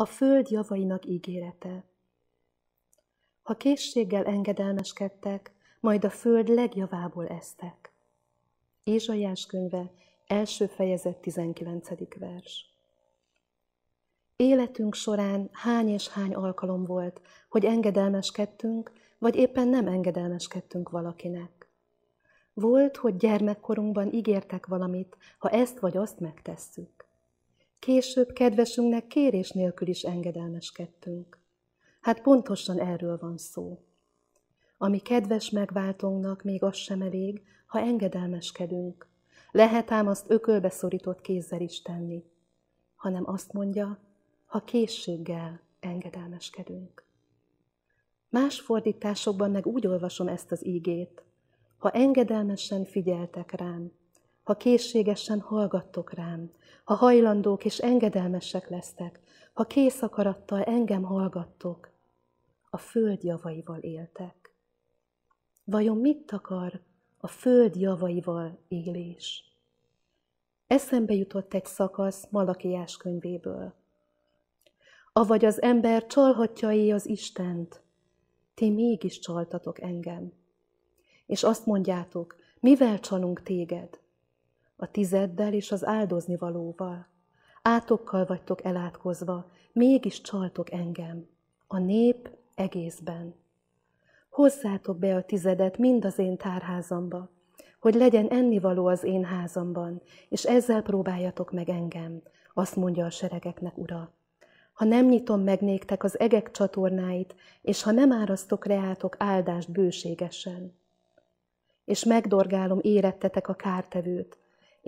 A föld javainak ígérete. Ha készséggel engedelmeskedtek, majd a föld legjavából esztek. Ézsaiás könyve, első fejezet, 19. vers. Életünk során hány és hány alkalom volt, hogy engedelmeskedtünk, vagy éppen nem engedelmeskedtünk valakinek. Volt, hogy gyermekkorunkban ígértek valamit, ha ezt vagy azt megtesszük. Később kedvesünknek kérés nélkül is engedelmeskedtünk. Hát pontosan erről van szó. Ami kedves megváltónknak még az sem elég, ha engedelmeskedünk. Lehet ám azt ökölbe szorított kézzel is tenni, hanem azt mondja, ha készséggel engedelmeskedünk. Más fordításokban meg úgy olvasom ezt az ígét, ha engedelmesen figyeltek rám, ha készségesen hallgattok rám, ha hajlandók és engedelmesek lesztek, ha kész akarattal engem hallgattok, a föld javaival éltek. Vajon mit akar a föld javaival élés? Eszembe jutott egy szakasz Malakiás könyvéből. Avagy az ember csalhatja az Istent, ti mégis csaltatok engem. És azt mondjátok, mivel csalunk téged? A tizeddel és az áldozni valóval. Átokkal vagytok elátkozva, mégis csaltok engem. A nép egészben. Hozzátok be a tizedet mind az én tárházamba, hogy legyen ennivaló az én házamban, és ezzel próbáljatok meg engem, azt mondja a seregeknek, Ura. Ha nem nyitom meg néktek az egek csatornáit, és ha nem árasztok reátok áldást bőségesen, és megdorgálom érettetek a kártevőt,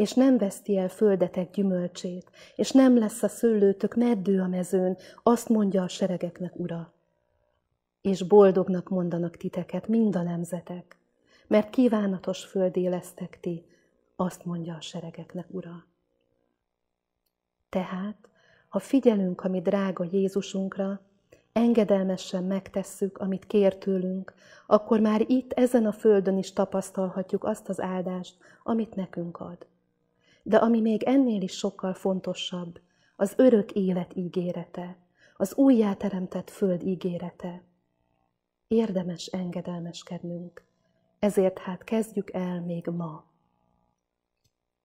és nem veszti el földetek gyümölcsét, és nem lesz a szőlőtök meddő a mezőn, azt mondja a seregeknek, Ura. És boldognak mondanak titeket mind a nemzetek, mert kívánatos földé lesztek ti, azt mondja a seregeknek, Ura. Tehát, ha figyelünk a mi drága Jézusunkra, engedelmesen megtesszük, amit kér tőlünk, akkor már itt, ezen a földön is tapasztalhatjuk azt az áldást, amit nekünk ad. De ami még ennél is sokkal fontosabb, az örök élet ígérete, az újjáteremtett föld ígérete. Érdemes engedelmeskednünk, ezért hát kezdjük el még ma